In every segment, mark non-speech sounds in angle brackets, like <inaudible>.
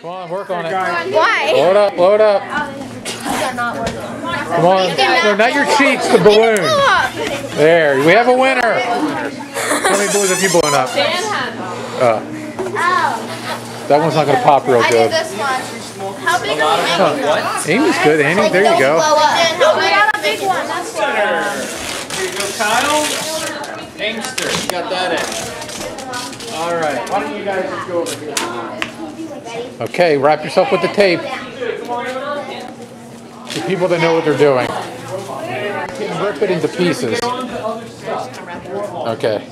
Come on, work on it. Why? Load up, load up. Come on. No, not your cheeks, the balloon. There, we have a winner. How many balloons have you blown up? Uh, that one's not going to pop real good. How big are you making Huh. Amy's good, Amy. There you go. Blow up. I got a big one. That's why. Here you go, Kyle. Angster, you got that in. All right. Why don't you guys just go over here? Okay, wrap yourself with the tape. The people that know what they're doing. Rip it into pieces. Okay,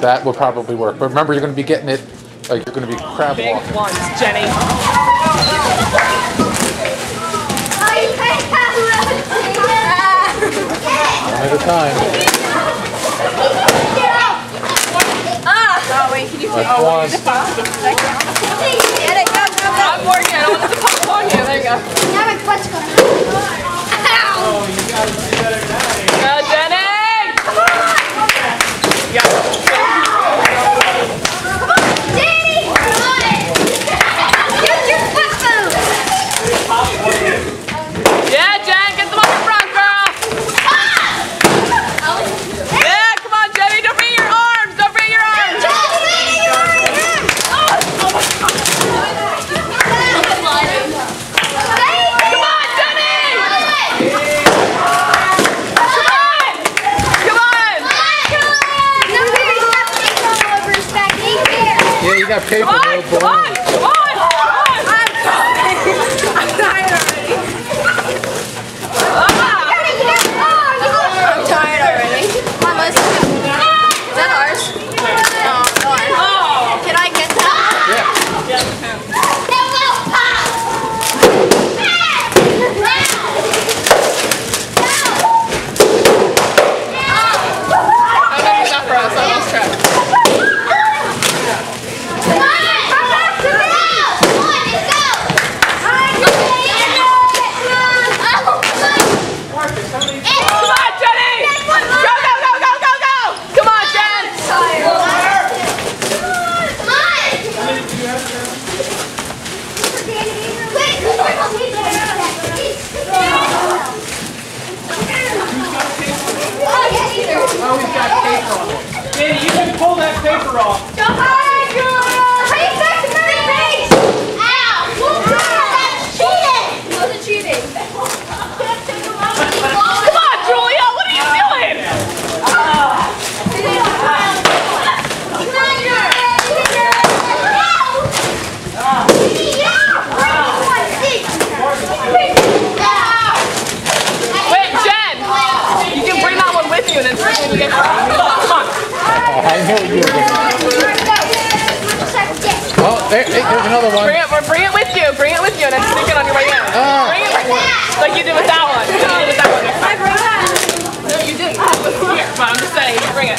that will probably work. But remember, you're going to be getting it, like you're going to be crab Big walking. ones, Jenny. One at a time. Oh. Get it, go, go, go. I'm working. I don't want to pop on you. There you go. Now my butt's going. Ow! Oh, you gotta do better than that. Go, Jenny. Yeah. Danny! Get your foot moved! Yeah, Jen, get them on your front, girl. Yeah, come on, Jenny. Don't forget your arms. Don't forget your arms. Come on, Jenny. Come on. Come on. You. Come on. no Come on. Come on. Come on. I'm already. <laughs> Ah. I'm tired already. Come on, let's Is that ours? No, no ours. Oh. Can I get that? I'm gonna do that for us on this trip. Come on, Jenny! Go, go, go, go, go, go! Come on, Jen! Oh, he's got paper on it. Danny, you can pull that paper off. Come on, Julia! What are you doing? Wait, Jen! You can bring that one with you and then switch when you get home. Come on. I know you another one. Bring it, bring it with you. Bring it with you and then stick it on your way in. Ah. Bring it with you. Like you did with that. Like you did with that one. No, you didn't. It was here, but I'm just saying, you bring it.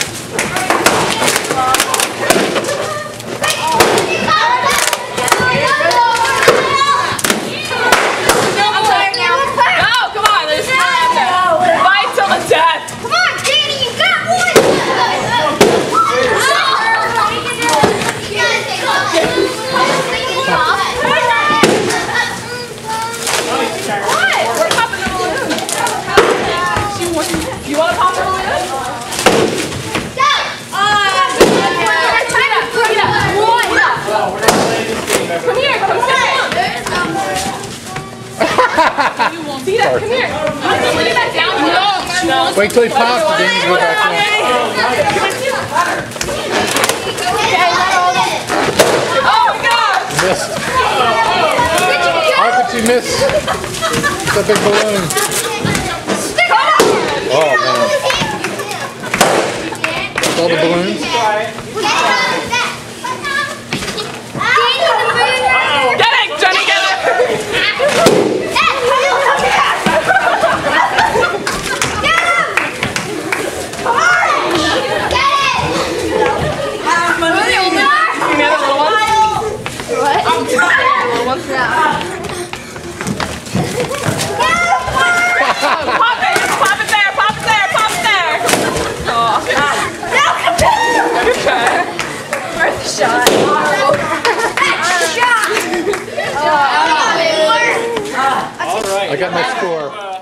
Go, come on. There's time there. Fight till the death. Come on, Danny, you got one! We're popping the balloon. You want to pop the balloon? Come here, come sit down. See that? Come here. Look at that down. No, no. Wait till he pops, and then you go back in. Oh my God! Missed. How could you miss the big balloon? Oh, man. All the balloons? shot. Worth a shot. All right. I got my score.